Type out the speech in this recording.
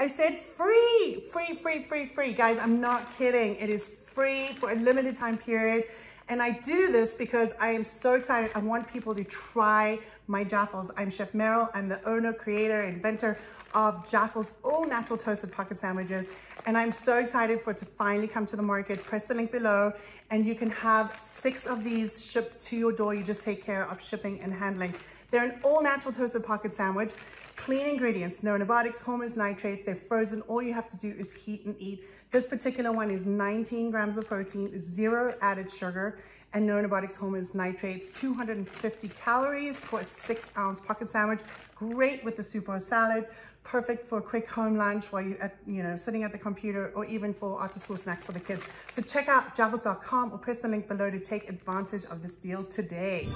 I said free, free, free, free, free. Guys, I'm not kidding. It is free for a limited time period. And I do this because I am so excited. I want people to try my Jafflz. I'm Chef Meryl. I'm the owner, creator, inventor of Jafflz all natural toasted pocket sandwiches. And I'm so excited for it to finally come to the market. Press the link below and you can have six of these shipped to your door. You just take care of shipping and handling. They're an all natural toasted pocket sandwich. Clean ingredients, no antibiotics, hormones, nitrates. They're frozen. All you have to do is heat and eat. This particular one is 19 grams of protein, zero added sugar, and no antibiotics, hormones, nitrates, 250 calories for a six ounce pocket sandwich. Great with the soup or salad. Perfect for a quick home lunch while you're at, you know, sitting at the computer or even for after school snacks for the kids. So check out jafflz.com or press the link below to take advantage of this deal today.